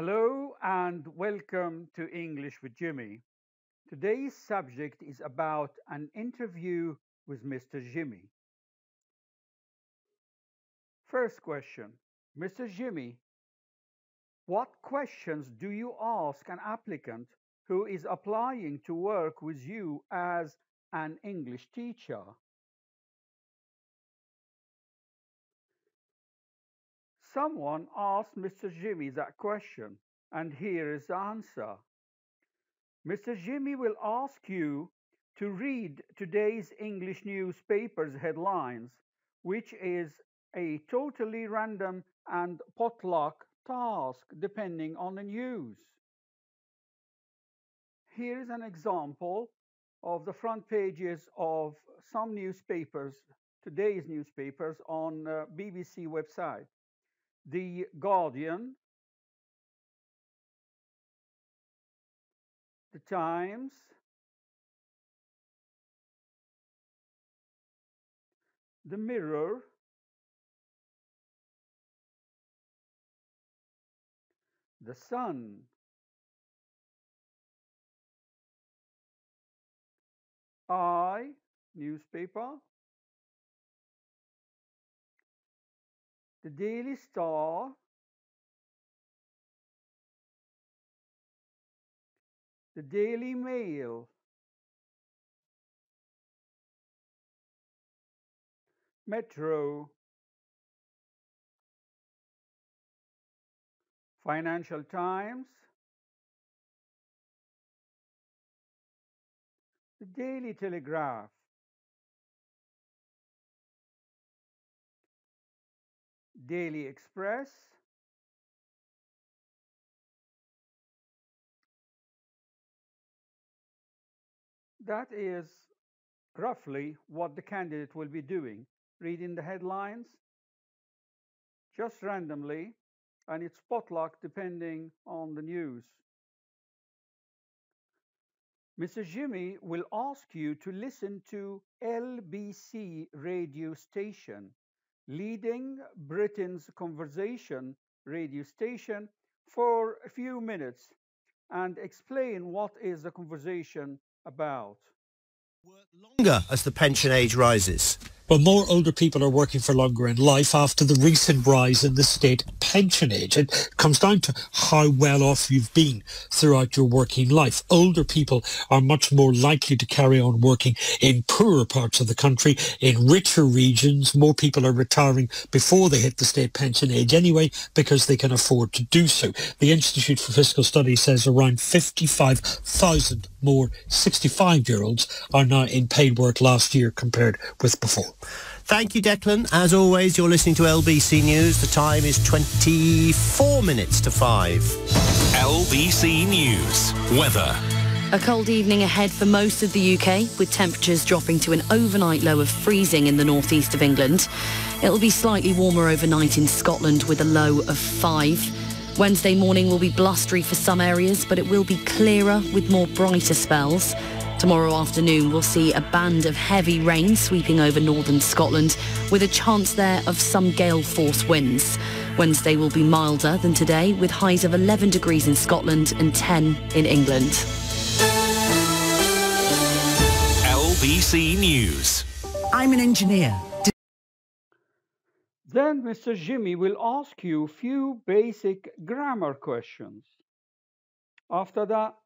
Hello and welcome to English with Jimmy. Today's subject is about an interview with Mr. Jimmy. First question Mr. Jimmy, what questions do you ask an applicant who is applying to work with you as an English teacher? Someone asked Mr. Jimmy that question, and here is the answer. Mr. Jimmy will ask you to read today's English newspaper's headlines, which is a totally random and potluck task depending on the news. Here is an example of the front pages of some newspapers, today's newspapers on uh, BBC website. The Guardian, The Times, The Mirror, The Sun, I newspaper, The Daily Star, The Daily Mail, Metro, Financial Times, The Daily Telegraph, Daily Express, that is roughly what the candidate will be doing, reading the headlines just randomly, and it's potluck depending on the news. Mr. Jimmy will ask you to listen to LBC radio station, leading Britain's conversation radio station, for a few minutes and explain what is the conversation about. Work longer as the pension age rises. Well, more older people are working for longer in life after the recent rise in the state pension age. It comes down to how well off you've been throughout your working life. Older people are much more likely to carry on working in poorer parts of the country. In richer regions, more people are retiring before they hit the state pension age anyway because they can afford to do so. The Institute for Fiscal Studies says around 55,000 more 65-year-olds are now in paid work last year compared with before. Thank you, Declan. As always, you're listening to LBC News. The time is 24 minutes to 5. LBC News. Weather. A cold evening ahead for most of the UK, with temperatures dropping to an overnight low of freezing in the northeast of England. It'll be slightly warmer overnight in Scotland with a low of 5. Wednesday morning will be blustery for some areas, but it will be clearer with more brighter spells. Tomorrow afternoon we'll see a band of heavy rain sweeping over northern Scotland with a chance there of some gale force winds. Wednesday will be milder than today with highs of 11 degrees in Scotland and 10 in England. LBC News. I'm an engineer. Then Mr. Jimmy will ask you a few basic grammar questions. After that,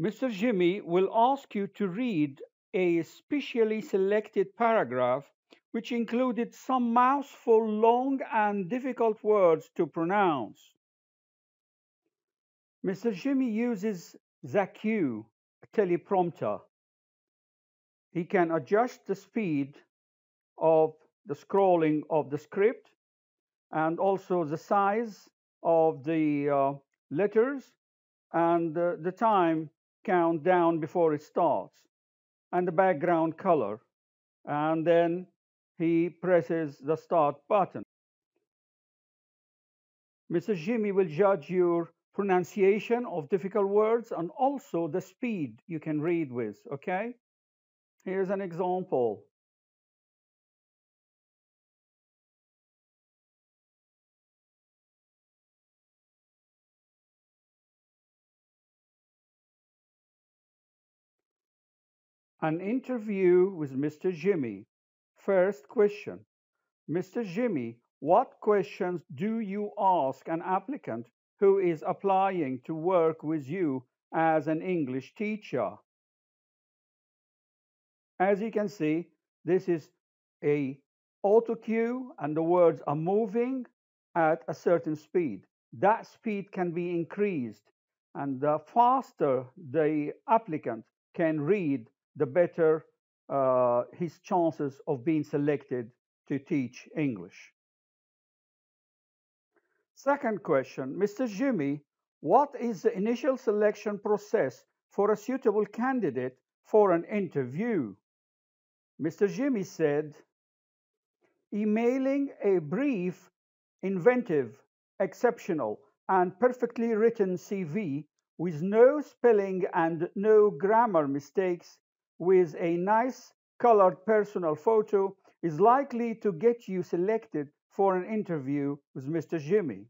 Mr. Jimmy will ask you to read a specially selected paragraph which included some mouthful long and difficult words to pronounce. Mr. Jimmy uses ZAQ, a teleprompter. He can adjust the speed of the scrolling of the script and also the size of the uh, letters and uh, the time count down before it starts and the background color. And then he presses the start button. Mr. Jimmy will judge your pronunciation of difficult words and also the speed you can read with, okay? Here's an example. An interview with Mr. Jimmy. First question. Mr. Jimmy, what questions do you ask an applicant who is applying to work with you as an English teacher? As you can see, this is a auto cue and the words are moving at a certain speed. That speed can be increased and the faster the applicant can read, the better uh, his chances of being selected to teach English. Second question, Mr. Jimmy, what is the initial selection process for a suitable candidate for an interview? Mr. Jimmy said, emailing a brief, inventive, exceptional, and perfectly written CV with no spelling and no grammar mistakes with a nice colored personal photo is likely to get you selected for an interview with Mr. Jimmy.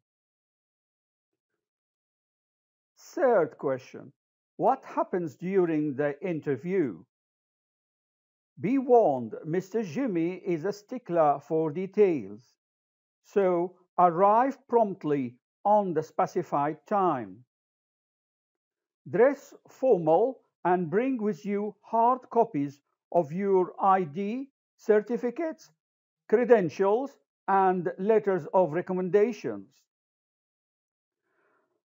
Third question What happens during the interview? Be warned, Mr. Jimmy is a stickler for details, so arrive promptly on the specified time. Dress formal and bring with you hard copies of your ID, certificates, credentials, and letters of recommendations.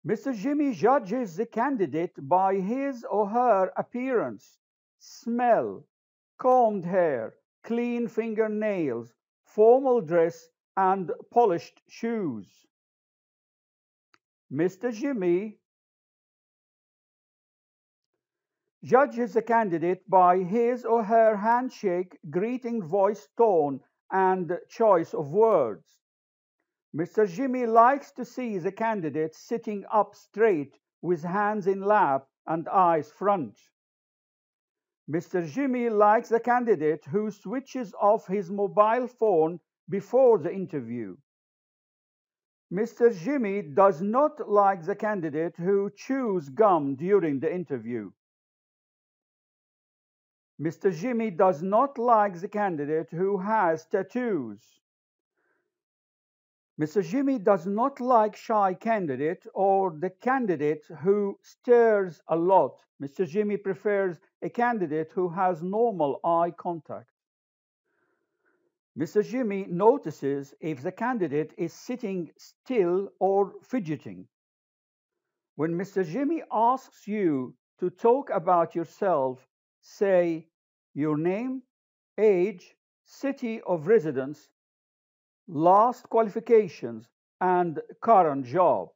Mr. Jimmy judges the candidate by his or her appearance, smell, combed hair, clean fingernails, formal dress, and polished shoes. Mr. Jimmy judges a candidate by his or her handshake, greeting, voice tone, and choice of words. Mr. Jimmy likes to see the candidate sitting up straight with hands in lap and eyes front. Mr. Jimmy likes the candidate who switches off his mobile phone before the interview. Mr. Jimmy does not like the candidate who chews gum during the interview. Mr. Jimmy does not like the candidate who has tattoos. Mr. Jimmy does not like shy candidate or the candidate who stares a lot. Mr. Jimmy prefers a candidate who has normal eye contact. Mr. Jimmy notices if the candidate is sitting still or fidgeting. When Mr. Jimmy asks you to talk about yourself, say your name, age, city of residence, last qualifications, and current job.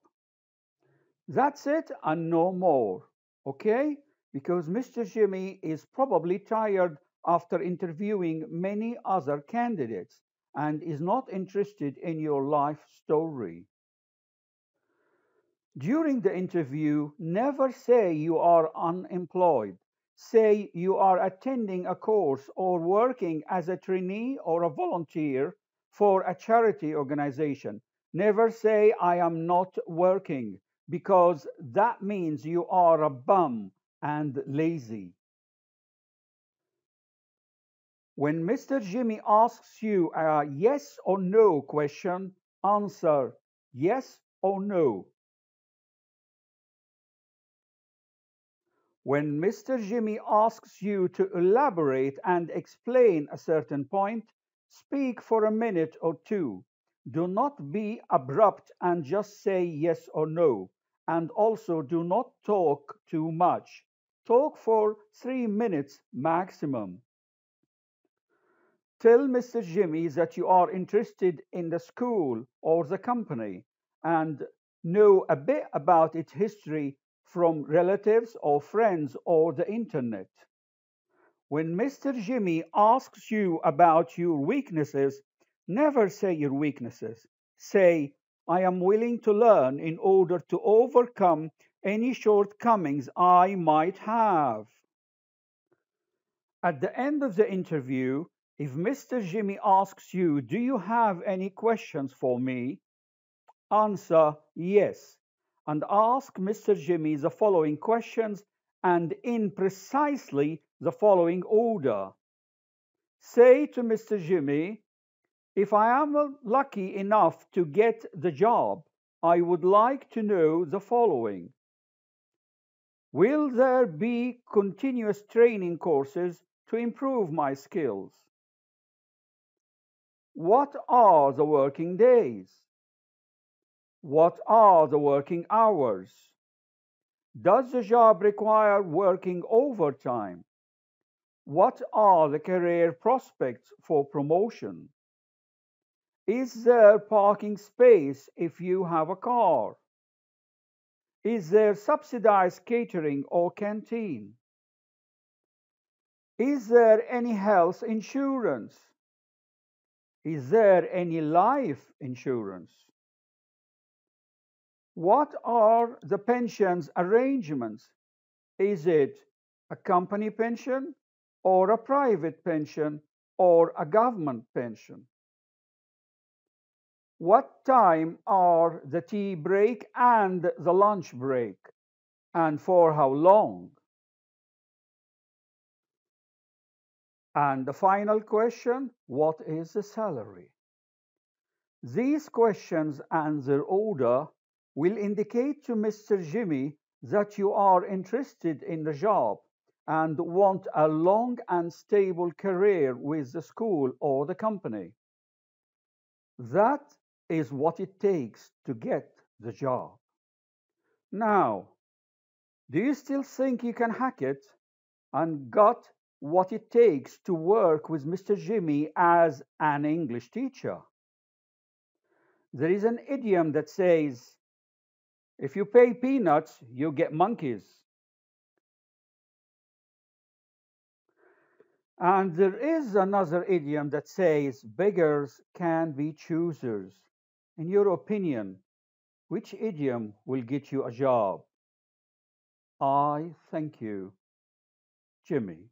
That's it and no more, okay? Because Mr. Jimmy is probably tired after interviewing many other candidates and is not interested in your life story. During the interview, never say you are unemployed. Say you are attending a course or working as a trainee or a volunteer for a charity organization. Never say I am not working because that means you are a bum and lazy. When Mr. Jimmy asks you a yes or no question, answer yes or no. When Mr. Jimmy asks you to elaborate and explain a certain point, speak for a minute or two. Do not be abrupt and just say yes or no. And also do not talk too much. Talk for three minutes maximum. Tell Mr. Jimmy that you are interested in the school or the company and know a bit about its history from relatives or friends or the internet. When Mr. Jimmy asks you about your weaknesses, never say your weaknesses. Say, I am willing to learn in order to overcome any shortcomings I might have. At the end of the interview, if Mr. Jimmy asks you, Do you have any questions for me? Answer yes and ask Mr. Jimmy the following questions and in precisely the following order. Say to Mr. Jimmy, if I am lucky enough to get the job, I would like to know the following. Will there be continuous training courses to improve my skills? What are the working days? What are the working hours? Does the job require working overtime? What are the career prospects for promotion? Is there parking space if you have a car? Is there subsidized catering or canteen? Is there any health insurance? Is there any life insurance? What are the pensions arrangements? Is it a company pension or a private pension or a government pension? What time are the tea break and the lunch break and for how long? And the final question, what is the salary? These questions and their order will indicate to Mr. Jimmy that you are interested in the job and want a long and stable career with the school or the company. That is what it takes to get the job. Now, do you still think you can hack it and got what it takes to work with Mr. Jimmy as an English teacher? There is an idiom that says, if you pay peanuts, you get monkeys. And there is another idiom that says, beggars can be choosers. In your opinion, which idiom will get you a job? I thank you, Jimmy.